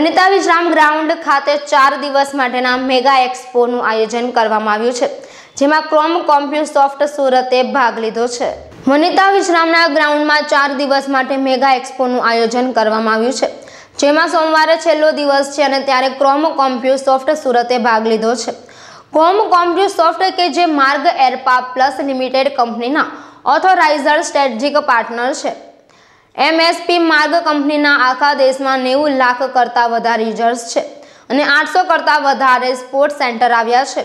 વનિતા વિશ્રામ ગ્રાઉન્ડ ખાતે ચાર દિવસ માટેના મેગા એક્સપોનું આયોજન કરવામાં આવ્યું છે, જેમાં ક્રોમ કોમ્પ્યુસોફ્ટ સુરતે ભાગ લીધો છે. વનિતા વિશ્રામના ગ્રાઉન્ડમાં ચાર દિવસ માટે મેગા એક્સપોનું આયોજન કરવામાં આવ્યું છે, જેમાં સોમવારે છેલ્લો દિવસ છે અને ત્યારે ક્રોમ કોમ્પ્યુસોફ્ટ સુરતે ભાગ લીધો છે. ક્રોમ કોમ્પ્યુસોફ્ટ કે જે માર્ગ એરપા પ્લસ લિમિટેડ કંપનીના ઓથોરાઇઝર સ્ટ્રેટેજિક પાર્ટનર છે. એમએસપી માર્ગ કંપનીના આખા દેશમાં નેવું લાખ કરતાં વધારે યુઝર્સ છે અને આઠસો કરતાં વધારે સ્પોર્ટ્સ સેન્ટર આવ્યા છે.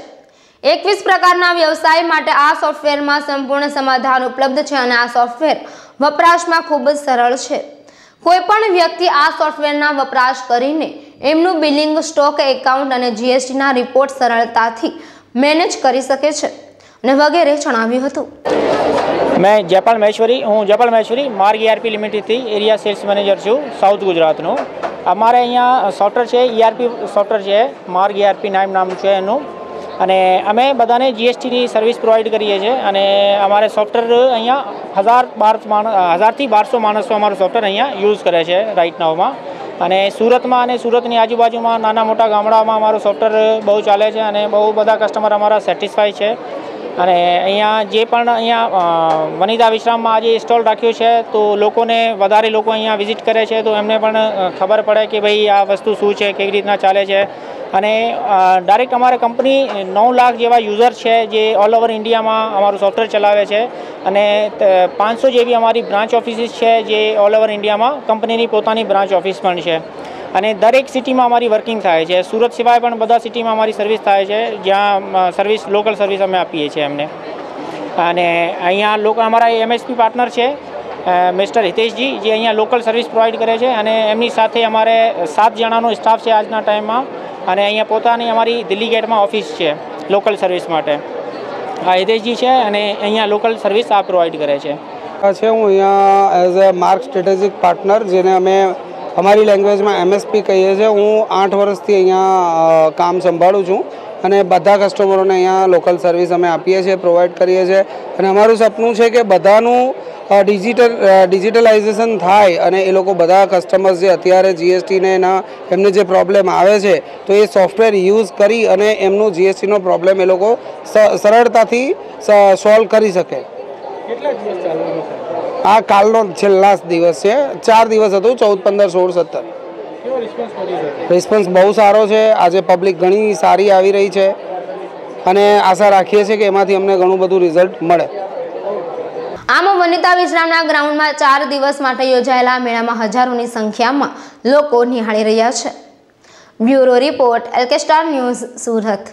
એકવીસ પ્રકારના વ્યવસાય માટે આ સોફ્ટવેરમાં સંપૂર્ણ સમાધાન ઉપલબ્ધ છે અને આ સોફ્ટવેર વપરાશમાં ખૂબ જ સરળ છે. કોઈપણ વ્યક્તિ આ સોફ્ટવેરના વપરાશ કરીને એમનું બિલિંગ સ્ટોક એકાઉન્ટ અને જીએસટીના રિપોર્ટ સરળતાથી મેનેજ કરી શકે છે અને વગેરે જણાવ્યું હતું. મેં જયપાલ મહેશ્વરી, હું જયપાલ મહેશ્વરી, માર્ગ ઈઆરપી લિમિટેડથી એરિયા સેલ્સ મેનેજર છું સાઉથ ગુજરાતનું. અમારે અહીંયા સોફ્ટવેર છે ઈઆરપી સોફ્ટવેર છે, માર્ગ ઈઆરપી નામ નામ છે એનું. અને અમે બધાને જીએસટીની સર્વિસ પ્રોવાઈડ કરીએ છીએ. અને અમારે સોફ્ટવેર અહીંયા હજાર બાર માણસ હજારથી બારસો માણસો અમારું સોફ્ટવેર અહીંયા યુઝ કરે છે રાઇટ નાવમાં અને સુરતમાં અને સુરતની આજુબાજુમાં નાના મોટા ગામડાઓમાં અમારું સોફ્ટવેર બહુ ચાલે છે અને બહુ બધા કસ્ટમર અમારા સેટિસ્ફાય છે. અને અહીંયા જે પણ અહીંયા વનિતા વિશ્રામમાં આજે સ્ટોલ રાખ્યું છે, તો લોકોને, વધારે લોકો અહીંયા વિઝિટ કરે છે, તો એમને પણ ખબર પડે કે ભાઈ આ વસ્તુ શું છે, કેવી રીતના ચાલે છે. અને ડાયરેક્ટ અમારે કંપની નવ લાખ જેવા યુઝર છે જે ઓલ ઓવર ઇન્ડિયામાં અમારું સોફ્ટવેર ચલાવે છે. અને પાંચસો જેવી અમારી બ્રાન્ચ ઓફિસીસ છે જે ઓલ ઓવર ઇન્ડિયામાં કંપનીની પોતાની બ્રાન્ચ ઓફિસ પણ છે. અને દરેક સિટીમાં અમારી વર્કિંગ થાય છે. સુરત સિવાય પણ બધા સિટીમાં અમારી સર્વિસ થાય છે. જ્યાં સર્વિસ લોકલ સર્વિસ અમે આપીએ છીએ એમને. અને અહીંયા લોકો, અમારા એમએસપી પાર્ટનર છે મિસ્ટર હિતેશજી, જે અહીંયા લોકલ સર્વિસ પ્રોવાઈડ કરે છે અને એમની સાથે અમારે સાત જણાનો સ્ટાફ છે આજના ટાઈમમાં. અને અહીંયા પોતાની અમારી દિલ્હી ગેટમાં ઓફિસ છે લોકલ સર્વિસ માટે. આ હિતેશજી છે અને અહીંયા લોકલ સર્વિસ આ પ્રોવાઈડ કરે છે. છે, હું અહીંયા as a Marg strategic partner જેને અમે અમારી લેંગ્વેજમાં એમએસપી કહીએ છીએ. હું આઠ વર્ષથી અહીંયા કામ સંભાળું છું અને બધા કસ્ટમરોને અહીંયા લોકલ સર્વિસ અમે આપીએ છીએ પ્રોવાઈડ કરીએ છીએ. અને અમારું સપનું છે કે બધાનું ડિજિટલ ડિજિટલાઇઝેશન થાય અને એ લોકો બધા કસ્ટમર્સ જે અત્યારે જીએસટીને એના, એમને જે પ્રોબ્લેમ આવે છે, તો એ સોફ્ટવેર યુઝ કરી અને એમનું જીએસટીનો પ્રોબ્લેમ એ લોકો સરળતાથી સોલ્વ કરી શકે. આ કાલનો છેલ્લા દિવસ છે. ચાર દિવસ હતું ચૌદ પંદર સોળ સત્તર. રિસ્પોન્સ બહુ સારો છે. આજે પબ્લિક ઘણી સારી આવી રહી છે. અને આશા રાખીએ છીએ કે એમાંથી અમને ઘણું બધું રિઝલ્ટ મળે. આમ વનિતા વિશ્રામના ગ્રાઉન્ડમાં ચાર દિવસ માટે યોજાયેલા મેળામાં હજારોની સંખ્યામાં લોકો નિહાળી રહ્યા છે. બ્યુરો રિપોર્ટ એલ્કેસ્ટાર ન્યૂઝ સુરત.